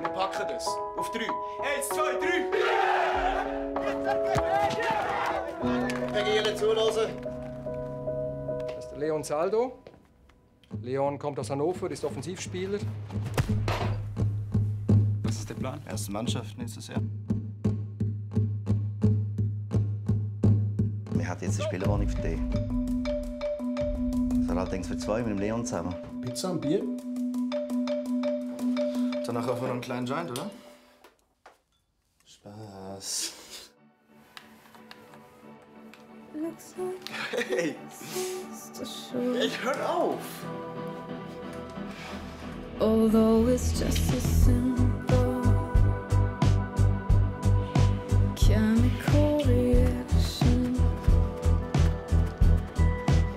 Wir packen das. Auf drei. Eins, zwei, drei. Peggy, alle zuhören. Das ist der Leon Saldo. Leon kommt aus Hannover, ist Offensivspieler. Was ist der Plan? Erste Mannschaft nächstes Jahr. Wir hatten jetzt eine Spielerwohnung für dich. Das allerdings für zwei mit dem Leon zusammen. Pizza und Bier? Danach auch noch einen kleinen Giant, oder? Spaß. Hey, it's the show. ey, hör auf! Although it's just a simple chemical reaction,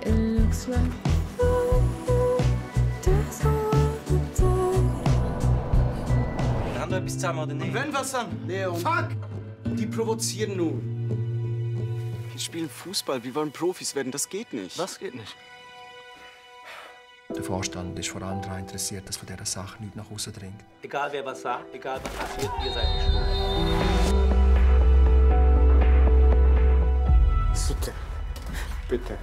it looks like Wir etwas zusammen oder nicht? Wenn was dann? Leon. Fuck! Die provozieren nur. Wir spielen Fußball, wir wollen Profis werden, das geht nicht. Was geht nicht? Der Vorstand ist vor allem daran interessiert, dass von dieser Sache nichts nach außen dringt. Egal wer was sagt, egal was passiert, ihr seid nicht schuld. Bitte. Bitte.